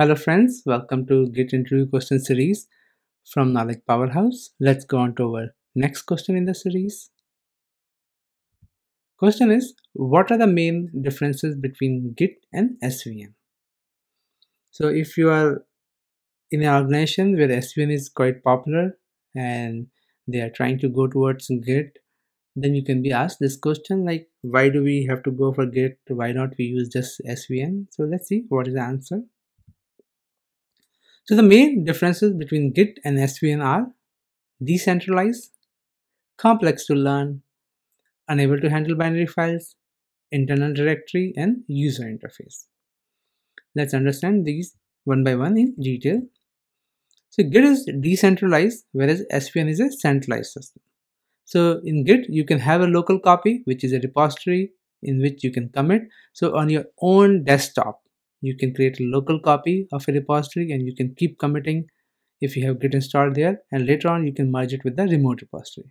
Hello friends, welcome to Git interview question series from Knowledge Powerhouse. Let's go on to our next question in the series. Question is, what are the main differences between Git and SVN? So if you are in an organization where SVN is quite popular and they are trying to go towards Git, then you can be asked this question like, why do we have to go for Git? Why not we use just SVN? So let's see what is the answer. So the main differences between Git and SVN are decentralized, complex to learn, unable to handle binary files, internal directory, and user interface. Let's understand these one by one in detail. So Git is decentralized, whereas SVN is a centralized system. So in Git, you can have a local copy, which is a repository in which you can commit. So on your own desktop, you can create a local copy of a repository and you can keep committing if you have git installed there. And later on you can merge it with the remote repository.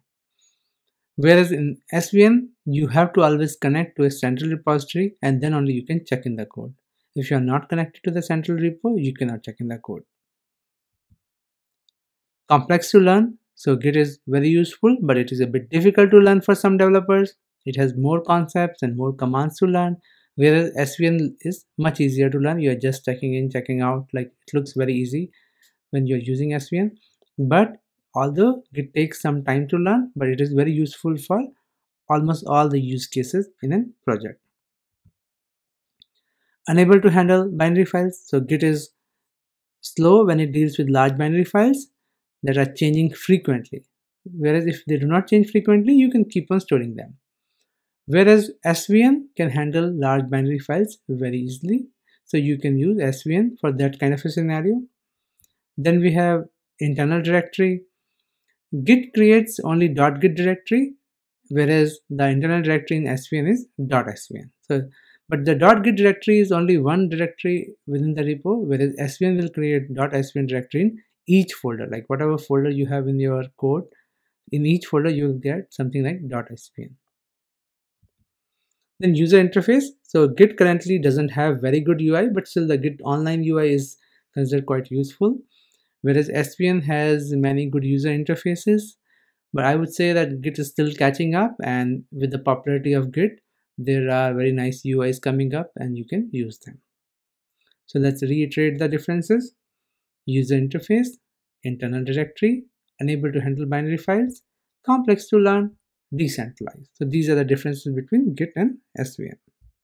Whereas in svn you have to always connect to a central repository and then only you can check in the code. If you are not connected to the central repo you cannot check in the code. Complex to learn. So git is very useful but it is a bit difficult to learn for some developers. It has more concepts and more commands to learn whereas svn is much easier to learn. You're just checking in checking out. Like it looks very easy when you're using svn but although it takes some time to learn but it is very useful for almost all the use cases in a project. Unable to handle binary files. So git is slow when it deals with large binary files that are changing frequently. Whereas if they do not change frequently you can keep on storing them Whereas SVN can handle large binary files very easily. So you can use SVN for that kind of a scenario. Then we have internal directory. Git creates only .git directory, whereas the internal directory in SVN is .svn. So, but the .git directory is only one directory within the repo, whereas SVN will create .svn directory in each folder. Like whatever folder you have in your code, in each folder you will get something like .svn. Then user interface. So Git currently doesn't have very good UI, but still the Git online UI is considered quite useful. Whereas SVN has many good user interfaces, but I would say that Git is still catching up and with the popularity of Git, there are very nice UIs coming up and you can use them. So let's reiterate the differences. User interface, internal directory, unable to handle binary files, complex to learn, decentralized. So these are the differences between Git and SVN.